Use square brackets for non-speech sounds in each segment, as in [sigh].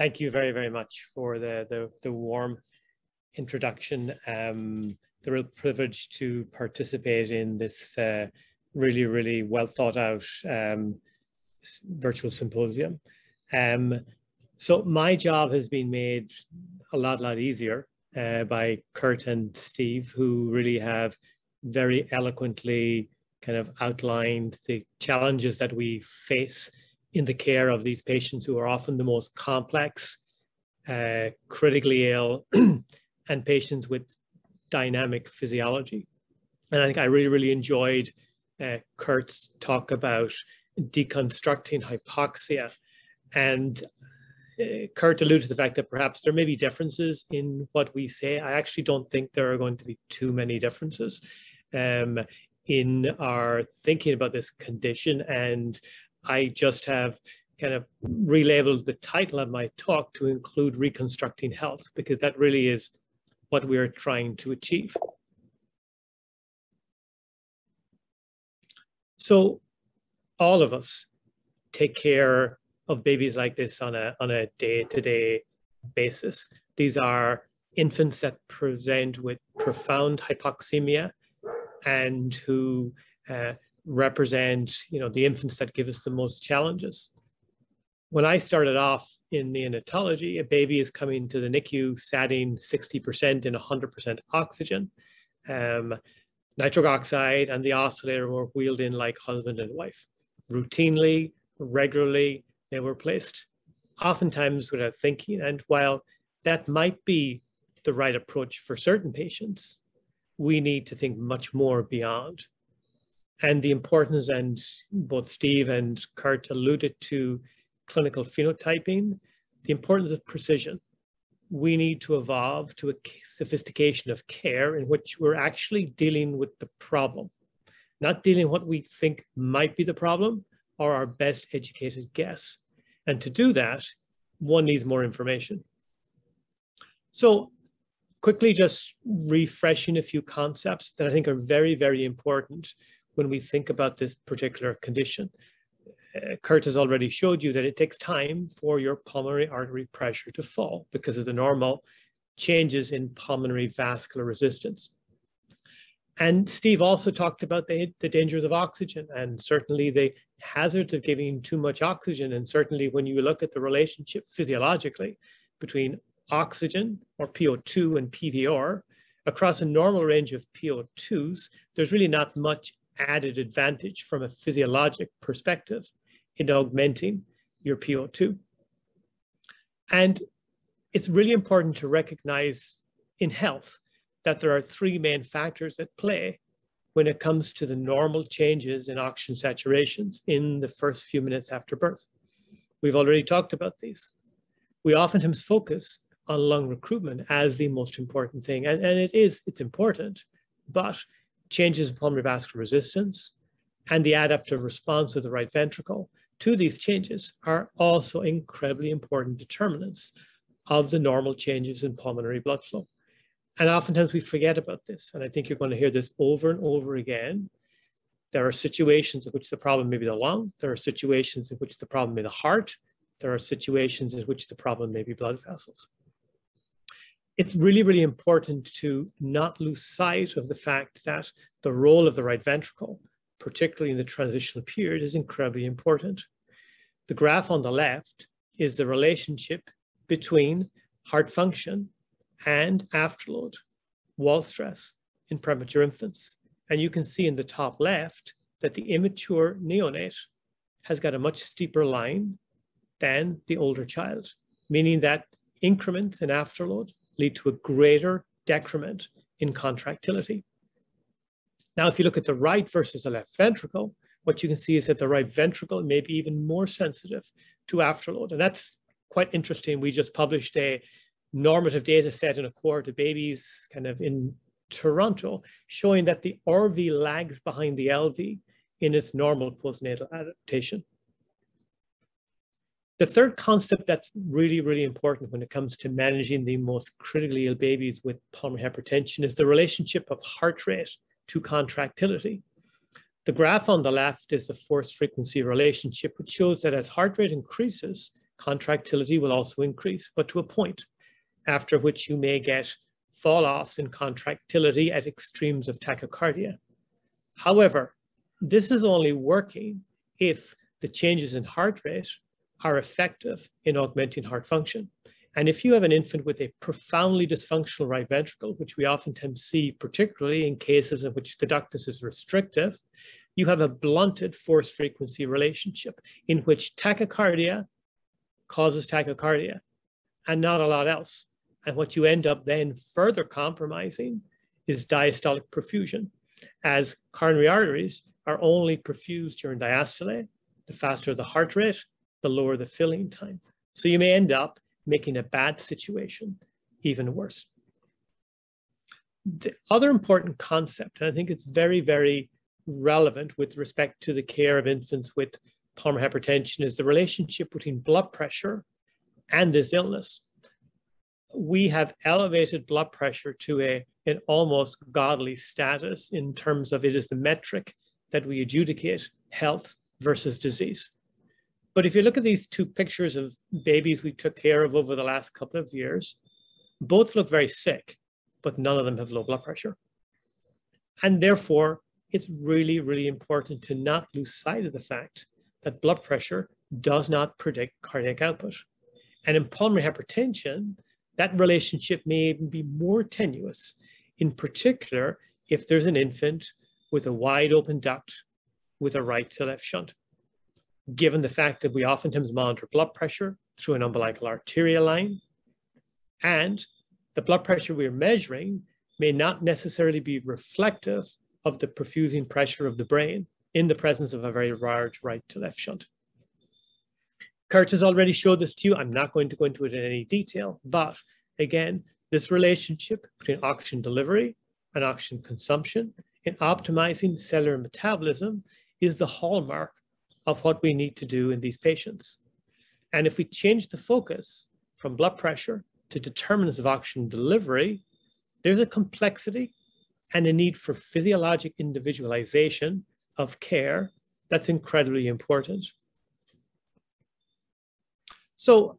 Thank you very, very much for the, the, the warm introduction. Um, the real privilege to participate in this uh, really, really well thought out um, virtual symposium. Um, so my job has been made a lot, lot easier uh, by Kurt and Steve, who really have very eloquently kind of outlined the challenges that we face in the care of these patients who are often the most complex, uh, critically ill, [clears throat] and patients with dynamic physiology. And I think I really, really enjoyed uh, Kurt's talk about deconstructing hypoxia. And uh, Kurt alluded to the fact that perhaps there may be differences in what we say. I actually don't think there are going to be too many differences um, in our thinking about this condition. And I just have kind of relabeled the title of my talk to include reconstructing health because that really is what we're trying to achieve. So all of us take care of babies like this on a on a day-to-day basis. These are infants that present with profound hypoxemia and who uh, represent, you know, the infants that give us the most challenges. When I started off in neonatology, a baby is coming to the NICU satting 60% in 100% oxygen. Um, nitric oxide and the oscillator were wheeled in like husband and wife. Routinely, regularly, they were placed, oftentimes without thinking. And while that might be the right approach for certain patients, we need to think much more beyond and the importance, and both Steve and Kurt alluded to clinical phenotyping, the importance of precision. We need to evolve to a sophistication of care in which we're actually dealing with the problem, not dealing what we think might be the problem or our best educated guess. And to do that, one needs more information. So quickly just refreshing a few concepts that I think are very, very important when we think about this particular condition. Uh, Kurt has already showed you that it takes time for your pulmonary artery pressure to fall because of the normal changes in pulmonary vascular resistance. And Steve also talked about the, the dangers of oxygen and certainly the hazards of giving too much oxygen. And certainly when you look at the relationship physiologically between oxygen or PO2 and PVR, across a normal range of PO2s, there's really not much added advantage from a physiologic perspective in augmenting your PO2. And it's really important to recognize in health that there are three main factors at play when it comes to the normal changes in oxygen saturations in the first few minutes after birth. We've already talked about these. We oftentimes focus on lung recruitment as the most important thing, and, and it is, it's important, but changes in pulmonary vascular resistance, and the adaptive response of the right ventricle to these changes are also incredibly important determinants of the normal changes in pulmonary blood flow. And oftentimes we forget about this. And I think you're going to hear this over and over again. There are situations in which the problem may be the lung. There are situations in which the problem may be the heart. There are situations in which the problem may be blood vessels it's really, really important to not lose sight of the fact that the role of the right ventricle, particularly in the transitional period, is incredibly important. The graph on the left is the relationship between heart function and afterload, wall stress in premature infants. And you can see in the top left that the immature neonate has got a much steeper line than the older child, meaning that increments in afterload lead to a greater decrement in contractility. Now, if you look at the right versus the left ventricle, what you can see is that the right ventricle may be even more sensitive to afterload. And that's quite interesting. We just published a normative data set in a cohort of babies kind of in Toronto, showing that the RV lags behind the LV in its normal postnatal adaptation. The third concept that's really, really important when it comes to managing the most critically ill babies with pulmonary hypertension is the relationship of heart rate to contractility. The graph on the left is the force frequency relationship, which shows that as heart rate increases, contractility will also increase, but to a point, after which you may get fall-offs in contractility at extremes of tachycardia. However, this is only working if the changes in heart rate are effective in augmenting heart function. And if you have an infant with a profoundly dysfunctional right ventricle, which we oftentimes see, particularly in cases in which the ductus is restrictive, you have a blunted force frequency relationship in which tachycardia causes tachycardia and not a lot else. And what you end up then further compromising is diastolic perfusion, as coronary arteries are only perfused during diastole. The faster the heart rate, the lower the filling time. So you may end up making a bad situation even worse. The other important concept, and I think it's very, very relevant with respect to the care of infants with pulmonary hypertension, is the relationship between blood pressure and this illness we have elevated blood pressure to a, an almost godly status in terms of it is the metric that we adjudicate health versus disease. But if you look at these two pictures of babies we took care of over the last couple of years, both look very sick, but none of them have low blood pressure. And therefore, it's really, really important to not lose sight of the fact that blood pressure does not predict cardiac output. And in pulmonary hypertension, that relationship may even be more tenuous, in particular if there's an infant with a wide open duct with a right to left shunt. Given the fact that we oftentimes monitor blood pressure through an umbilical arterial line, and the blood pressure we're measuring may not necessarily be reflective of the perfusing pressure of the brain in the presence of a very large right to left shunt. Kurt has already showed this to you. I'm not going to go into it in any detail, but again, this relationship between oxygen delivery and oxygen consumption in optimizing cellular metabolism is the hallmark of what we need to do in these patients. And if we change the focus from blood pressure to determinants of oxygen delivery, there's a complexity and a need for physiologic individualization of care that's incredibly important. So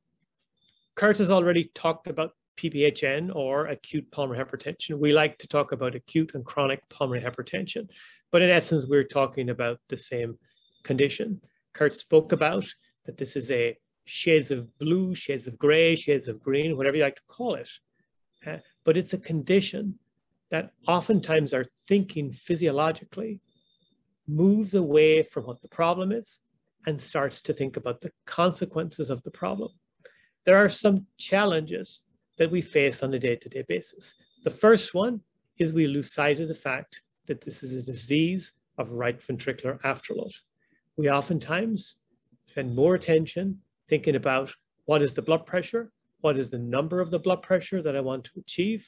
Kurt has already talked about PPHN or acute pulmonary hypertension. We like to talk about acute and chronic pulmonary hypertension, but in essence, we're talking about the same condition. Kurt spoke about that this is a shades of blue, shades of gray, shades of green, whatever you like to call it. Uh, but it's a condition that oftentimes our thinking physiologically moves away from what the problem is and starts to think about the consequences of the problem. There are some challenges that we face on a day-to-day basis. The first one is we lose sight of the fact that this is a disease of right ventricular afterload. We oftentimes spend more attention thinking about what is the blood pressure, what is the number of the blood pressure that I want to achieve.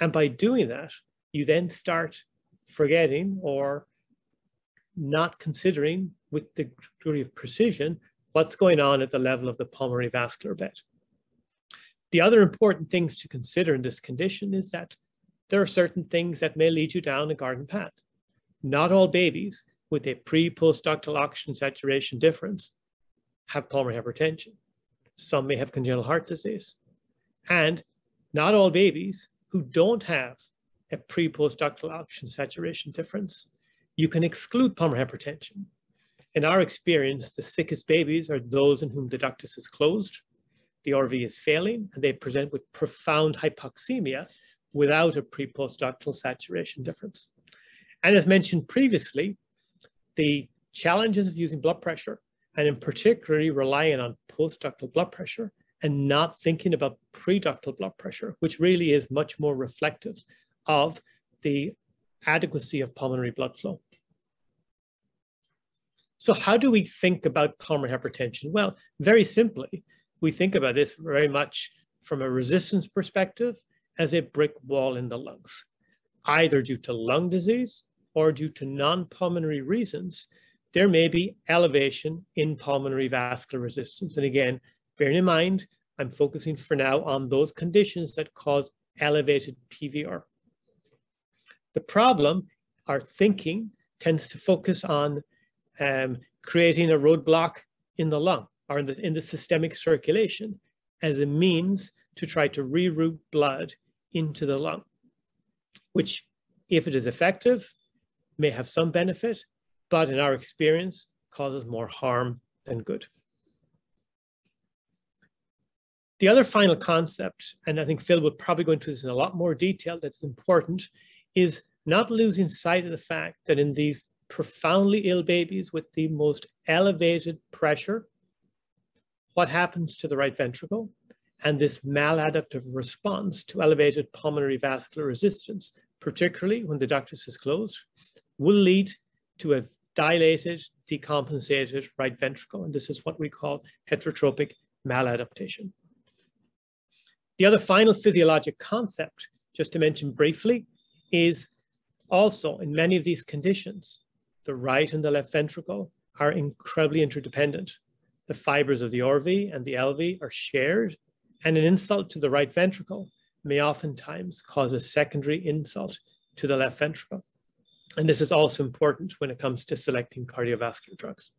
And by doing that, you then start forgetting or not considering with the degree of precision what's going on at the level of the pulmonary vascular bed. The other important things to consider in this condition is that there are certain things that may lead you down a garden path. Not all babies with a pre-postductal oxygen saturation difference have pulmonary hypertension. Some may have congenital heart disease. And not all babies who don't have a pre-postductal oxygen saturation difference you can exclude pulmonary hypertension. In our experience, the sickest babies are those in whom the ductus is closed, the RV is failing, and they present with profound hypoxemia without a pre-postductal saturation difference. And as mentioned previously, the challenges of using blood pressure, and in particularly relying on postductal blood pressure and not thinking about preductal blood pressure, which really is much more reflective of the adequacy of pulmonary blood flow. So how do we think about pulmonary hypertension? Well, very simply, we think about this very much from a resistance perspective as a brick wall in the lungs, either due to lung disease or due to non-pulmonary reasons, there may be elevation in pulmonary vascular resistance. And again, bearing in mind, I'm focusing for now on those conditions that cause elevated PVR. The problem, our thinking tends to focus on um, creating a roadblock in the lung. or in the, in the systemic circulation as a means to try to reroute blood into the lung, which, if it is effective, may have some benefit, but in our experience, causes more harm than good. The other final concept, and I think Phil will probably go into this in a lot more detail that's important, is not losing sight of the fact that in these profoundly ill babies with the most elevated pressure, what happens to the right ventricle and this maladaptive response to elevated pulmonary vascular resistance, particularly when the ductus is closed, will lead to a dilated, decompensated right ventricle. And this is what we call heterometric maladaptation. The other final physiologic concept, just to mention briefly, is also in many of these conditions, the right and the left ventricle are incredibly interdependent. The fibers of the RV and the LV are shared, and an insult to the right ventricle may oftentimes cause a secondary insult to the left ventricle. And this is also important when it comes to selecting cardiovascular drugs.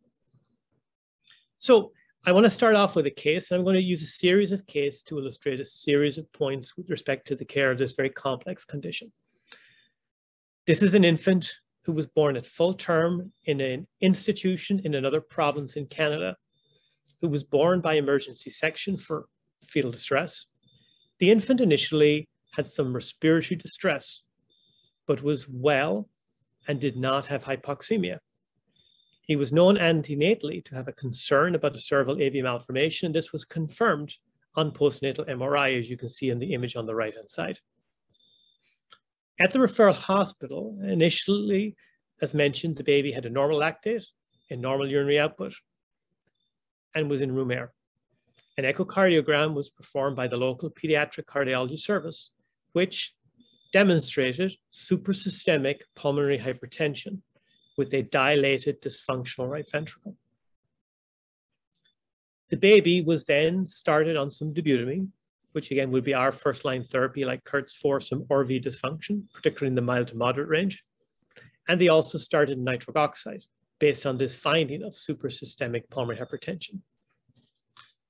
So I want to start off with a case. I'm going to use a series of cases to illustrate a series of points with respect to the care of this very complex condition. This is an infant who was born at full term in an institution in another province in Canada, who was born by emergency section for fetal distress. The infant initially had some respiratory distress, but was well and did not have hypoxemia. He was known antenatally to have a concern about a cerebral AV malformation. And this was confirmed on postnatal MRI, as you can see in the image on the right-hand side. At the referral hospital, initially, as mentioned, the baby had a normal lactate, a normal urinary output, and was in room air. An echocardiogram was performed by the local pediatric cardiology service, which demonstrated suprasystemic pulmonary hypertension with a dilated dysfunctional right ventricle. The baby was then started on some dobutamine, which again would be our first line therapy, like Kurt's for some RV dysfunction, particularly in the mild to moderate range. And they also started nitric oxide based on this finding of suprasystemic pulmonary hypertension.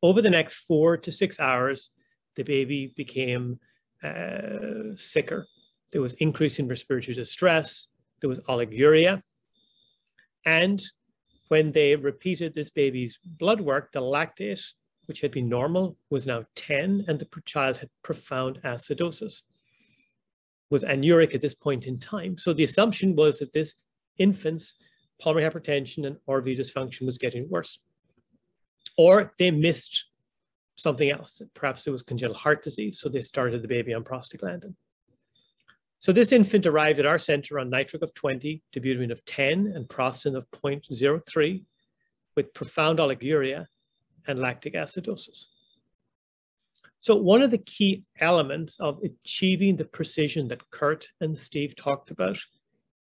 Over the next four to six hours, the baby became uh, sicker. There was increasing respiratory distress. There was oliguria. And when they repeated this baby's blood work, the lactate which had been normal, was now 10, and the child had profound acidosis, was anuric at this point in time. So the assumption was that this infant's pulmonary hypertension and RV dysfunction was getting worse. Or they missed something else. Perhaps it was congenital heart disease, so they started the baby on prostaglandin. So this infant arrived at our center on nitric of 20, dobutamine of 10, and prostin of 0.03 with profound oliguria and lactic acidosis. So one of the key elements of achieving the precision that Kurt and Steve talked about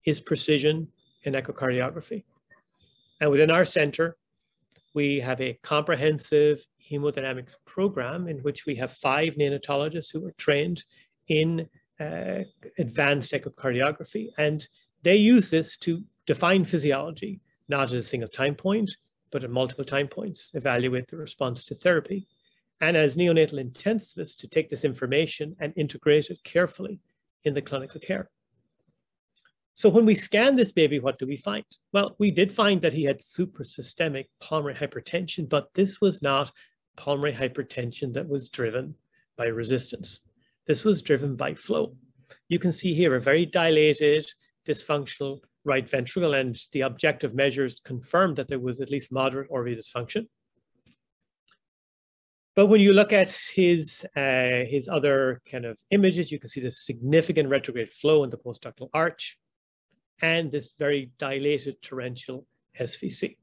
is precision in echocardiography. And within our center, we have a comprehensive hemodynamics program in which we have five neonatologists who are trained in uh, advanced echocardiography. And they use this to define physiology, not at a single time point, but at multiple time points, evaluate the response to therapy. And as neonatal intensivists, to take this information and integrate it carefully in the clinical care. So when we scan this baby, what do we find? Well, we did find that he had suprasystemic pulmonary hypertension, but this was not pulmonary hypertension that was driven by resistance. This was driven by flow. You can see here a very dilated, dysfunctional right ventricle, and the objective measures confirmed that there was at least moderate RV dysfunction. But when you look at his, uh, his other kind of images, you can see the significant retrograde flow in the postductal arch and this very dilated torrential SVC.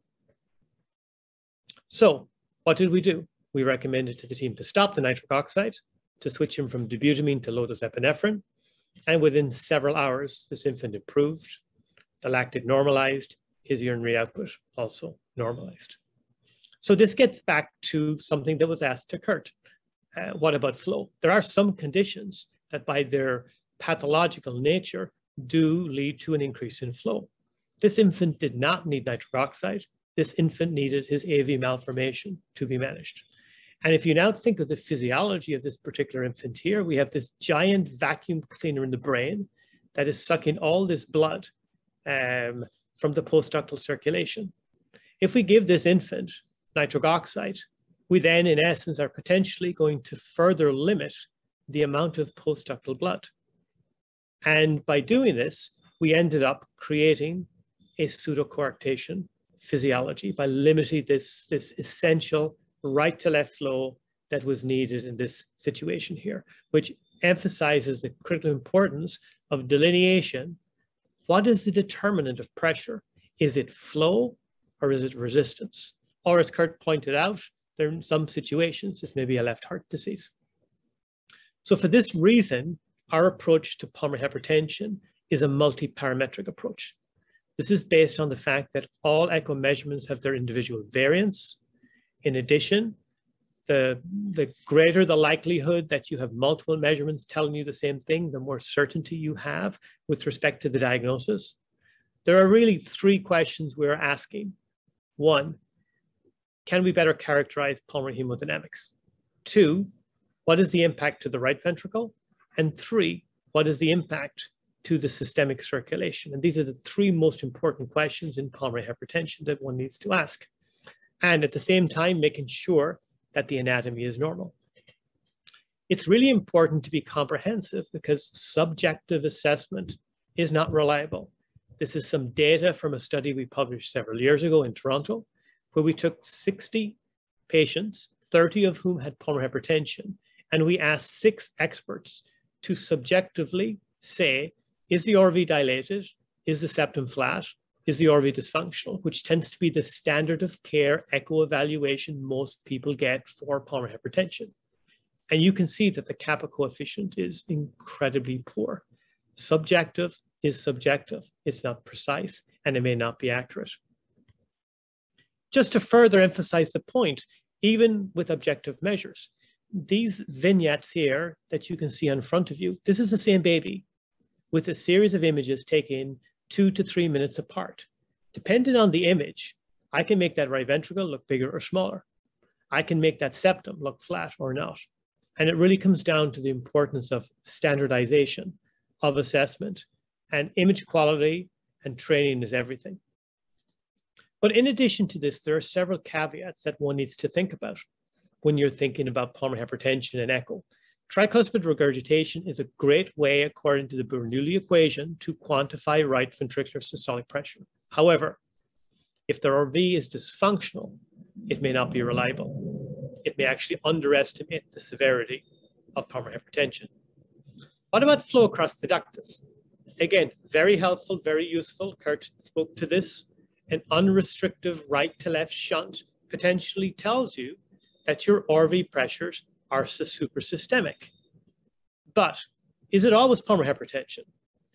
So what did we do? We recommended to the team to stop the nitric oxide, to switch him from dobutamine to low-dose epinephrine. And within several hours, this infant improved the lactate normalized, his urinary output also normalized. So this gets back to something that was asked to Kurt. Uh, what about flow? There are some conditions that by their pathological nature do lead to an increase in flow. This infant did not need nitric oxide. this infant needed his AV malformation to be managed. And if you now think of the physiology of this particular infant here, we have this giant vacuum cleaner in the brain that is sucking all this blood um, from the postductal circulation. If we give this infant nitric oxide, we then, in essence, are potentially going to further limit the amount of postductal blood. And by doing this, we ended up creating a pseudocoarctation physiology by limiting this, this essential right to left flow that was needed in this situation here, which emphasizes the critical importance of delineation. What is the determinant of pressure? Is it flow or is it resistance? Or as Kurt pointed out, there in some situations, this may be a left heart disease. So for this reason, our approach to pulmonary hypertension is a multi-parametric approach. This is based on the fact that all echo measurements have their individual variance. In addition, the, the greater the likelihood that you have multiple measurements telling you the same thing, the more certainty you have with respect to the diagnosis. There are really three questions we're asking. One, can we better characterize pulmonary hemodynamics? Two, what is the impact to the right ventricle? And three, what is the impact to the systemic circulation? And these are the three most important questions in pulmonary hypertension that one needs to ask. And at the same time, making sure that the anatomy is normal. It's really important to be comprehensive because subjective assessment is not reliable. This is some data from a study we published several years ago in Toronto, where we took 60 patients, 30 of whom had pulmonary hypertension, and we asked six experts to subjectively say, is the RV dilated? Is the septum flat? Is the RV dysfunctional, which tends to be the standard of care echo evaluation most people get for pulmonary hypertension. And you can see that the kappa coefficient is incredibly poor. Subjective is subjective. It's not precise and it may not be accurate. Just to further emphasize the point, even with objective measures, these vignettes here that you can see in front of you, this is the same baby with a series of images taken two to three minutes apart. Depending on the image, I can make that right ventricle look bigger or smaller. I can make that septum look flat or not. And it really comes down to the importance of standardization of assessment and image quality and training is everything. But in addition to this, there are several caveats that one needs to think about when you're thinking about pulmonary hypertension and echo. Tricuspid regurgitation is a great way, according to the Bernoulli equation, to quantify right ventricular systolic pressure. However, if the RV is dysfunctional, it may not be reliable. It may actually underestimate the severity of pulmonary hypertension. What about flow across the ductus? Again, very helpful, very useful. Kurt spoke to this. An unrestricted right to left shunt potentially tells you that your RV pressures are suprasystemic. But is it always pulmonary hypertension?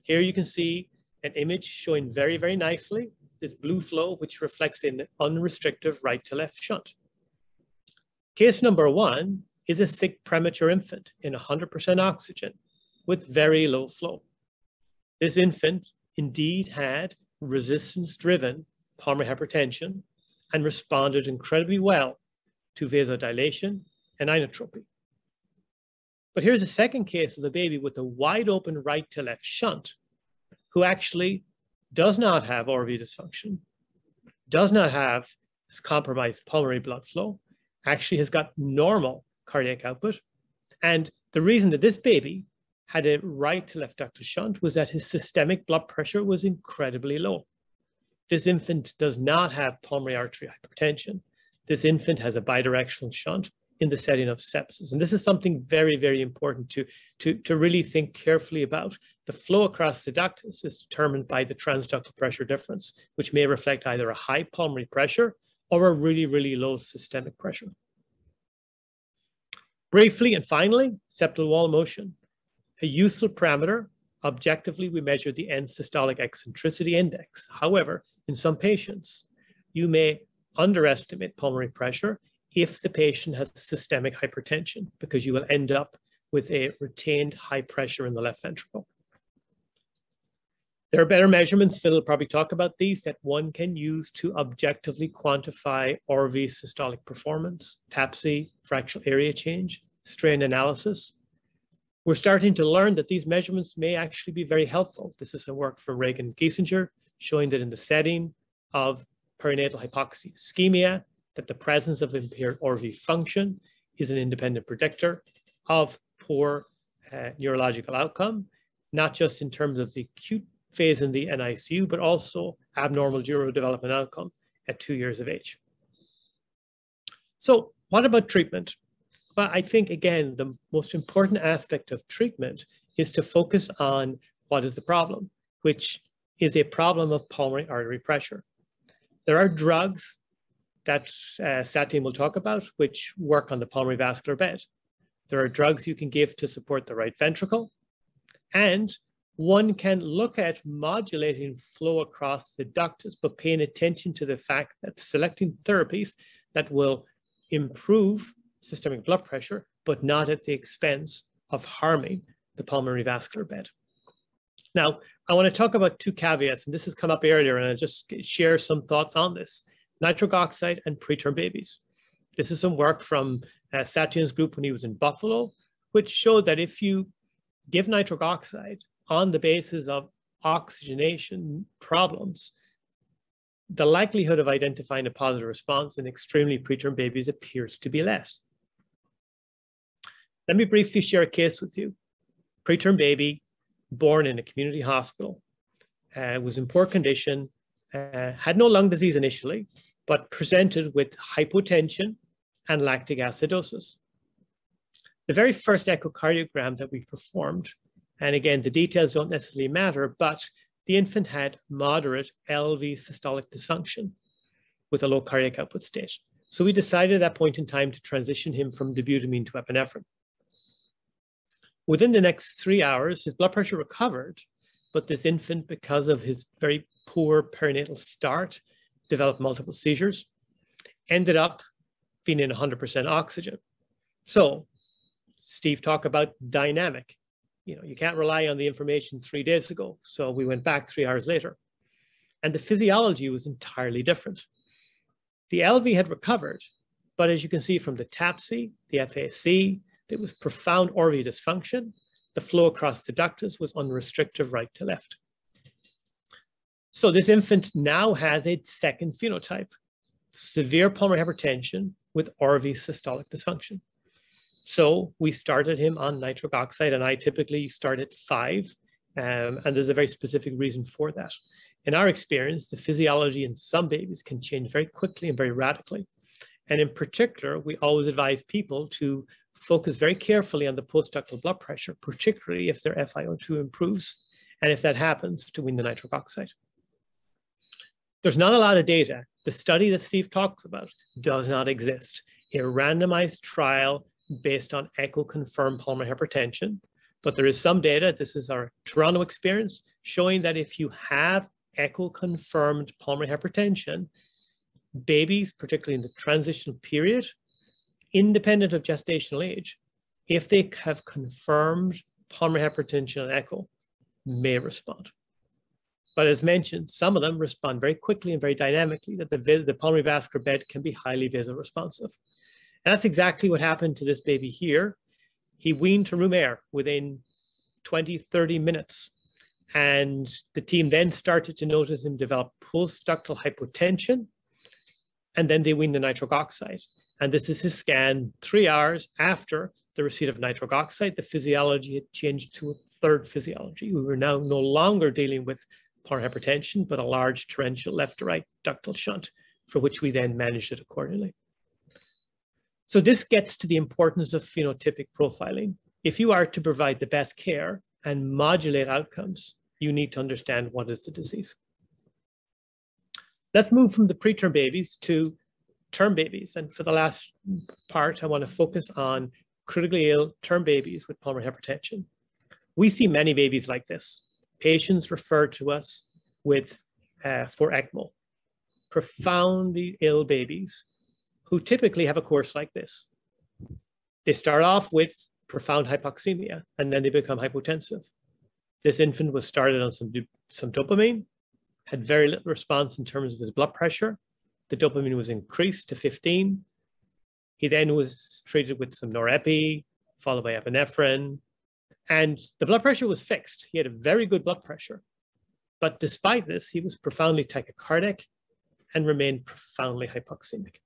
Here you can see an image showing very, very nicely this blue flow, which reflects an unrestricted right to left shunt. Case number one is a sick premature infant in 100% oxygen with very low flow. This infant indeed had resistance-driven pulmonary hypertension and responded incredibly well to vasodilation and inotropy. But here's a second case of the baby with a wide open right to left shunt who actually does not have RV dysfunction, does not have compromised pulmonary blood flow, actually has got normal cardiac output. And the reason that this baby had a right to left ductal shunt was that his systemic blood pressure was incredibly low. This infant does not have pulmonary artery hypertension. This infant has a bidirectional shunt in the setting of sepsis. And this is something very, very important to, to, to really think carefully about. The flow across the ductus is determined by the transductal pressure difference, which may reflect either a high pulmonary pressure or a really, really low systemic pressure. Briefly and finally, septal wall motion. A useful parameter, objectively, we measure the end systolic eccentricity index. However, in some patients, you may underestimate pulmonary pressure if the patient has systemic hypertension, because you will end up with a retained high pressure in the left ventricle. There are better measurements, Phil will probably talk about these, that one can use to objectively quantify RV systolic performance, TAPSE, fractional area change, strain analysis. We're starting to learn that these measurements may actually be very helpful. This is a work from Regan Giesinger showing that in the setting of perinatal hypoxia ischemia, that the presence of impaired RV function is an independent predictor of poor uh, neurological outcome, not just in terms of the acute phase in the NICU, but also abnormal neurodevelopment outcome at two years of age. So what about treatment? Well, I think, again, the most important aspect of treatment is to focus on what is the problem, which is a problem of pulmonary artery pressure. There are drugs that uh, Satyan will talk about, which work on the pulmonary vascular bed. There are drugs you can give to support the right ventricle, and one can look at modulating flow across the ductus, but paying attention to the fact that selecting therapies that will improve systemic blood pressure, but not at the expense of harming the pulmonary vascular bed. Now, I want to talk about two caveats, and this has come up earlier, and I'll just share some thoughts on this. Nitric oxide and preterm babies. This is some work from uh, Satyan's group when he was in Buffalo, which showed that if you give nitric oxide on the basis of oxygenation problems, the likelihood of identifying a positive response in extremely preterm babies appears to be less. Let me briefly share a case with you. Preterm baby, born in a community hospital, uh, was in poor condition, uh, had no lung disease initially, but presented with hypotension and lactic acidosis. The very first echocardiogram that we performed and again, the details don't necessarily matter, but the infant had moderate LV systolic dysfunction with a low cardiac output state. So we decided at that point in time to transition him from dobutamine to epinephrine. Within the next three hours, his blood pressure recovered, but this infant, because of his very poor perinatal start, developed multiple seizures, ended up being in 100% oxygen. So Steve talked about dynamic you know, you can't rely on the information three days ago. So we went back three hours later. And the physiology was entirely different. The LV had recovered, but as you can see from the TAPSE, the FAC, there was profound RV dysfunction. The flow across the ductus was unrestricted right to left. So this infant now has a second phenotype, severe pulmonary hypertension with RV systolic dysfunction. So we started him on nitric oxide, and I typically start at five, um, and there's a very specific reason for that. In our experience, the physiology in some babies can change very quickly and very radically. And in particular, we always advise people to focus very carefully on the postductal blood pressure, particularly if their FiO2 improves, and if that happens, to wean the nitric oxide. There's not a lot of data. The study that Steve talks about does not exist. A randomized trial based on echo confirmed pulmonary hypertension. But there is some data, this is our Toronto experience, showing that if you have echo confirmed pulmonary hypertension, babies, particularly in the transitional period, independent of gestational age, if they have confirmed pulmonary hypertension on echo, may respond. But as mentioned, some of them respond very quickly and very dynamically, that the, the pulmonary vascular bed can be highly vasoresponsive. And that's exactly what happened to this baby here. He weaned to room air within 20, 30 minutes. And the team then started to notice him develop postductal hypotension. And then they weaned the nitric oxide. And this is his scan three hours after the receipt of nitric oxide. The physiology had changed to a third physiology. We were now no longer dealing with pulmonary hypertension, but a large torrential left to right ductal shunt, for which we then managed it accordingly. So this gets to the importance of phenotypic profiling. If you are to provide the best care and modulate outcomes, you need to understand what is the disease. Let's move from the preterm babies to term babies. And for the last part, I want to focus on critically ill term babies with pulmonary hypertension. We see many babies like this. Patients refer to us with uh, for ECMO, profoundly ill babies who typically have a course like this. They start off with profound hypoxemia and then they become hypotensive. This infant was started on some, some dopamine, had very little response in terms of his blood pressure. The dopamine was increased to 15. He then was treated with some norepi, followed by epinephrine, and the blood pressure was fixed. He had a very good blood pressure. But despite this, he was profoundly tachycardic and remained profoundly hypoxemic.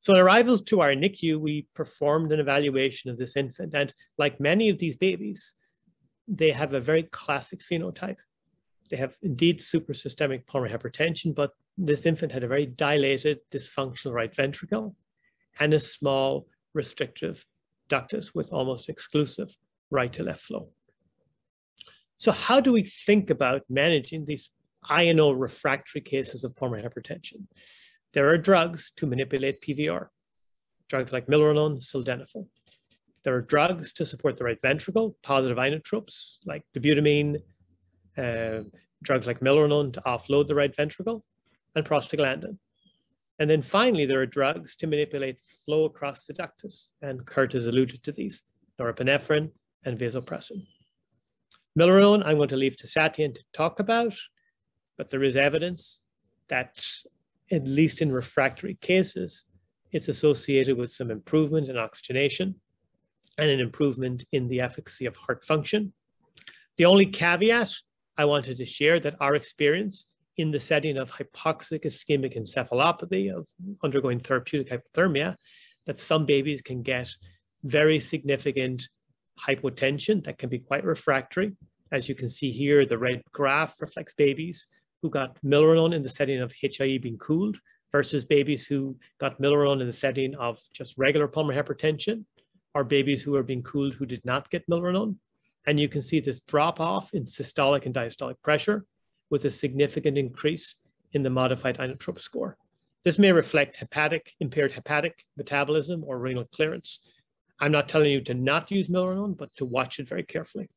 So on arrival to our NICU, we performed an evaluation of this infant. And like many of these babies, they have a very classic phenotype. They have indeed suprasystemic pulmonary hypertension, but this infant had a very dilated, dysfunctional right ventricle and a small restrictive ductus with almost exclusive right to left flow. So how do we think about managing these INO refractory cases of pulmonary hypertension? There are drugs to manipulate PVR, drugs like milrinone, sildenafil. There are drugs to support the right ventricle, positive inotropes like dobutamine, uh, drugs like milrinone to offload the right ventricle, and prostaglandin. And then finally, there are drugs to manipulate flow across the ductus, and Kurt has alluded to these, norepinephrine and vasopressin. Milrinone, I'm going to leave to Satyan to talk about, but there is evidence that, at least in refractory cases, it's associated with some improvement in oxygenation and an improvement in the efficacy of heart function. The only caveat I wanted to share that our experience in the setting of hypoxic ischemic encephalopathy, of undergoing therapeutic hypothermia, that some babies can get very significant hypotension that can be quite refractory. As you can see here, the red graph reflects babies who got milrinone in the setting of HIE being cooled versus babies who got milrinone in the setting of just regular pulmonary hypertension or babies who are being cooled who did not get milrinone. And you can see this drop off in systolic and diastolic pressure with a significant increase in the modified inotrope score. This may reflect hepatic, impaired hepatic metabolism or renal clearance. I'm not telling you to not use milrinone, but to watch it very carefully.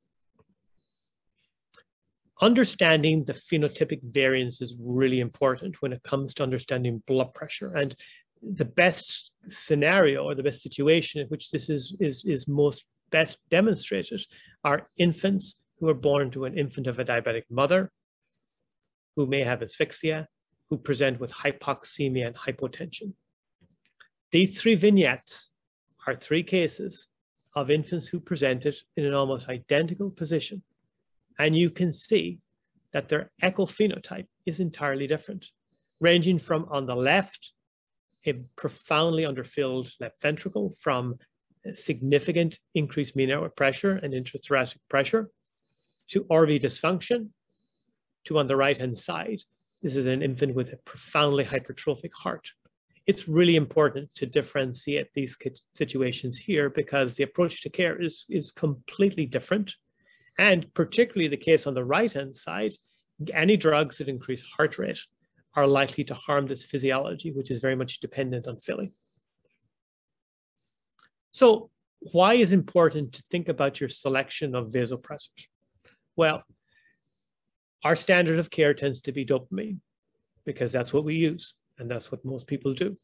Understanding the phenotypic variance is really important when it comes to understanding blood pressure. And the best scenario or the best situation in which this is, is, is most best demonstrated are infants who are born to an infant of a diabetic mother who may have asphyxia, who present with hypoxemia and hypotension. These three vignettes are three cases of infants who presented in an almost identical position. And you can see that their echo phenotype is entirely different, ranging from on the left, a profoundly underfilled left ventricle from significant increased mean airway pressure and intrathoracic pressure to RV dysfunction to on the right-hand side, this is an infant with a profoundly hypertrophic heart. It's really important to differentiate these situations here because the approach to care is, is completely different. And particularly the case on the right-hand side, any drugs that increase heart rate are likely to harm this physiology, which is very much dependent on filling. So why is important to think about your selection of vasopressors? Well, our standard of care tends to be dopamine because that's what we use and that's what most people do.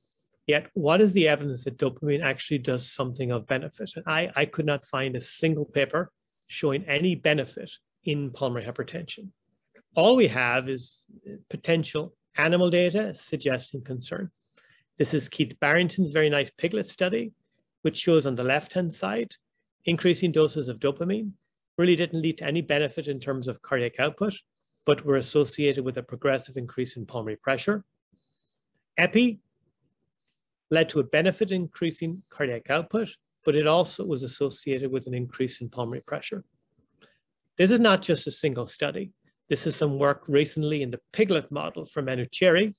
Yet, what is the evidence that dopamine actually does something of benefit? And I, I could not find a single paper showing any benefit in pulmonary hypertension. All we have is potential animal data suggesting concern. This is Keith Barrington's very nice piglet study, which shows on the left-hand side, increasing doses of dopamine really didn't lead to any benefit in terms of cardiac output, but were associated with a progressive increase in pulmonary pressure. Epi led to a benefit increasing cardiac output, but it also was associated with an increase in pulmonary pressure. This is not just a single study. This is some work recently in the piglet model from Manouchehri,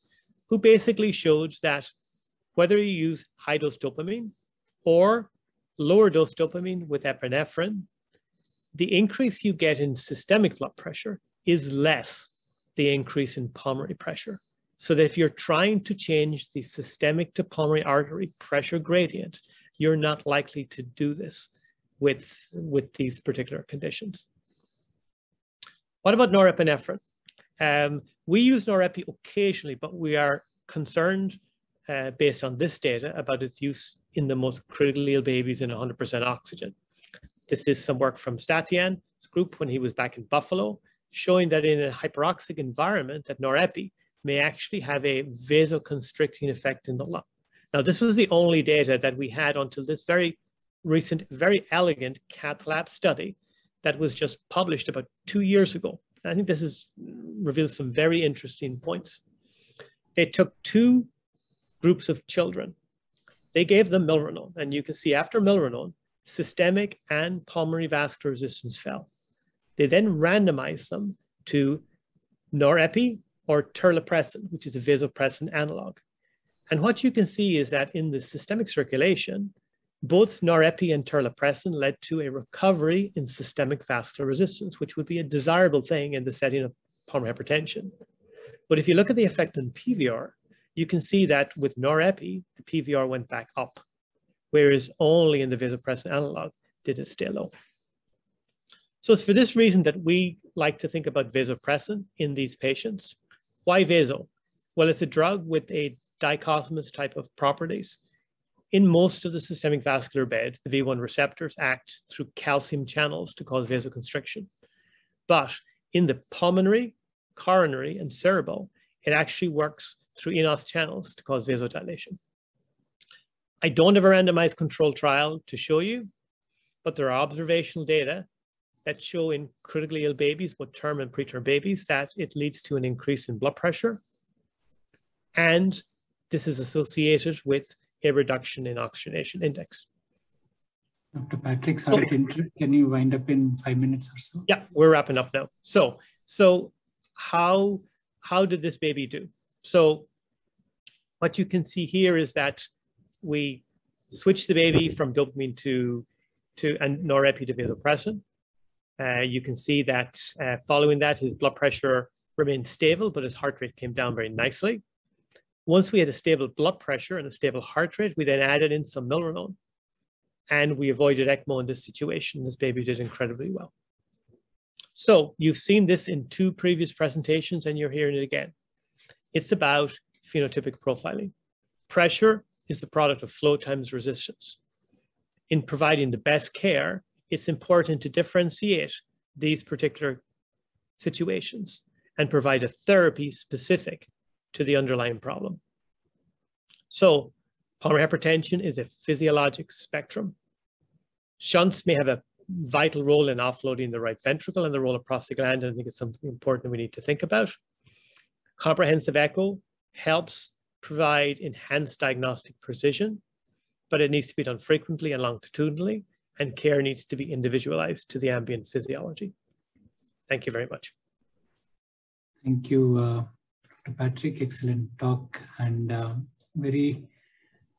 who basically showed that whether you use high dose dopamine or lower dose dopamine with epinephrine, the increase you get in systemic blood pressure is less the increase in pulmonary pressure. So that if you're trying to change the systemic to pulmonary artery pressure gradient, you're not likely to do this with, with these particular conditions. What about norepinephrine? Um, we use norepi occasionally, but we are concerned uh, based on this data about its use in the most critically ill babies in 100% oxygen. This is some work from Satyan, group when he was back in Buffalo, showing that in a hyperoxic environment that norepi may actually have a vasoconstricting effect in the lung. Now, this was the only data that we had until this very recent, very elegant cath lab study that was just published about two years ago. I think this is reveals some very interesting points. They took two groups of children. They gave them milrinone, and you can see after milrinone, systemic and pulmonary vascular resistance fell. They then randomized them to norepi or terlipressin, which is a vasopressin analog. And what you can see is that in the systemic circulation, both norepi and terlipressin led to a recovery in systemic vascular resistance, which would be a desirable thing in the setting of pulmonary hypertension. But if you look at the effect on PVR, you can see that with norepi, the PVR went back up, whereas only in the vasopressin analog did it stay low. So it's for this reason that we like to think about vasopressin in these patients. Why vaso? Well, it's a drug with a dichotomous type of properties. In most of the systemic vascular bed, the V1 receptors act through calcium channels to cause vasoconstriction. But in the pulmonary, coronary, and cerebral, it actually works through eNOS channels to cause vasodilation. I don't have a randomized control trial to show you, but there are observational data that show in critically ill babies, both term and preterm babies, that it leads to an increase in blood pressure. And this is associated with a reduction in oxygenation index. Dr. Patrick, sorry interrupt. Can you wind up in five minutes or so? Yeah, we're wrapping up now. So, so how how did this baby do? So, what you can see here is that we switched the baby from dopamine to to and norepi to vasopressin. Uh, you can see that uh, following that, his blood pressure remained stable, but his heart rate came down very nicely. Once we had a stable blood pressure and a stable heart rate, we then added in some milrinone and we avoided ECMO in this situation. This baby did incredibly well. So you've seen this in two previous presentations and you're hearing it again. It's about phenotypic profiling. Pressure is the product of flow times resistance. In providing the best care, it's important to differentiate these particular situations and provide a therapy specific to the underlying problem. So pulmonary hypertension is a physiologic spectrum. Shunts may have a vital role in offloading the right ventricle and the role of prostaglandin. I think it's something important we need to think about. Comprehensive echo helps provide enhanced diagnostic precision, but it needs to be done frequently and longitudinally, and care needs to be individualized to the ambient physiology. Thank you very much. Thank you, uh, Dr. Patrick. Excellent talk and uh, very,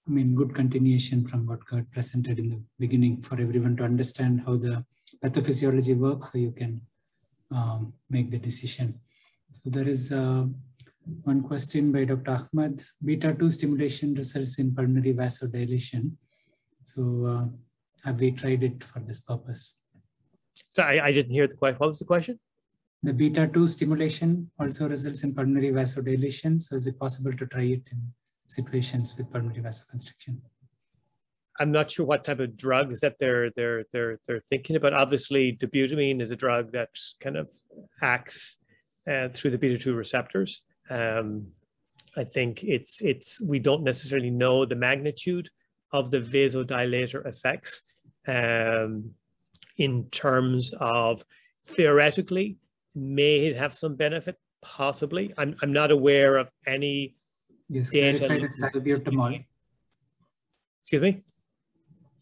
I mean, good continuation from what got presented in the beginning for everyone to understand how the pathophysiology works so you can um, make the decision. So there is uh, one question by Dr. Ahmad. Beta-2 stimulation results in pulmonary vasodilation. So uh, have we tried it for this purpose? So I, I didn't hear the question. What was the question? The beta 2 stimulation also results in pulmonary vasodilation. So is it possible to try it in situations with pulmonary vasoconstriction? I'm not sure what type of drugs that they're they're they're they're thinking about. Obviously, dobutamine is a drug that kind of acts uh, through the beta two receptors. Um, I think it's it's we don't necessarily know the magnitude of the vasodilator effects um, in terms of theoretically may it have some benefit? Possibly. I'm, I'm not aware of any yes data. Salbutamol excuse me?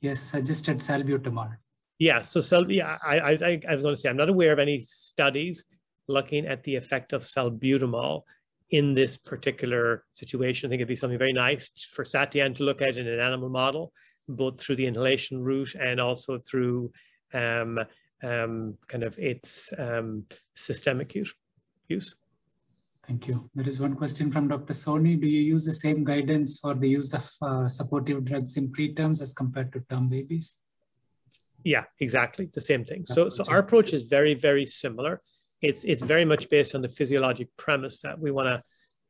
Yes suggested salbutamol yeah so sal- yeah, I, I, I was going to say i'm not aware of any studies looking at the effect of salbutamol in this particular situation. I think it'd be something very nice for Satyan to look at in an animal model, both through the inhalation route and also through um, um, kind of its um, systemic use. use. Thank you. There is one question from Dr. Soni. Do you use the same guidance for the use of uh, supportive drugs in preterms as compared to term babies? Yeah, exactly. The same thing. So, so our approach is very, very similar it's it's very much based on the physiologic premise that we want to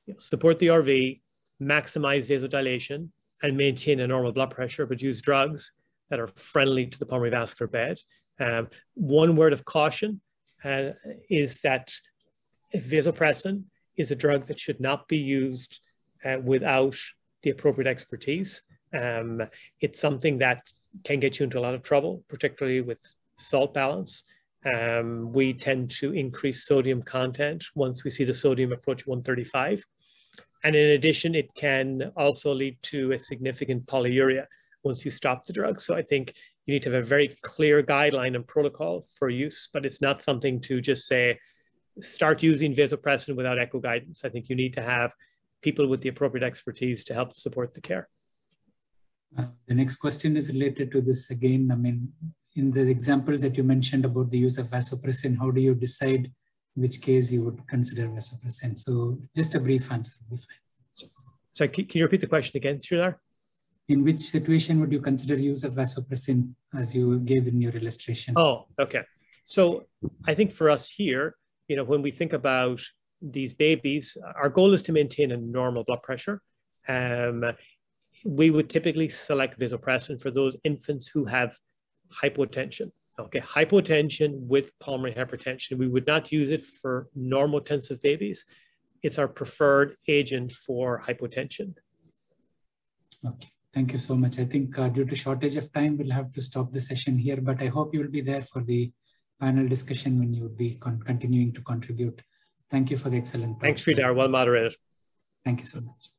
you know, support the RV, maximize vasodilation, and maintain a normal blood pressure, but use drugs that are friendly to the pulmonary vascular bed. Um, one word of caution uh, is that vasopressin is a drug that should not be used uh, without the appropriate expertise. Um, it's something that can get you into a lot of trouble, particularly with salt balance. Um, we tend to increase sodium content once we see the sodium approach 135. And in addition, it can also lead to a significant polyuria once you stop the drug. So I think you need to have a very clear guideline and protocol for use, but it's not something to just say, start using vasopressin without echo guidance. I think you need to have people with the appropriate expertise to help support the care. Uh, the next question is related to this again. I mean, in the example that you mentioned about the use of vasopressin, how do you decide which case you would consider vasopressin? So just a brief answer would be fine. So can you repeat the question again, Sridhar? In which situation would you consider use of vasopressin as you gave in your illustration? Oh, okay. So I think for us here, you know, when we think about these babies, our goal is to maintain a normal blood pressure. Um, we would typically select vasopressin for those infants who have hypotension. Okay, hypotension with pulmonary hypertension. We would not use it for normal normotensive babies. It's our preferred agent for hypotension. Okay, thank you so much. I think uh, due to shortage of time, we'll have to stop the session here, but I hope you'll be there for the panel discussion when you would be con continuing to contribute. Thank you for the excellent. Thanks, Sridhar. Well moderated. Thank you so much.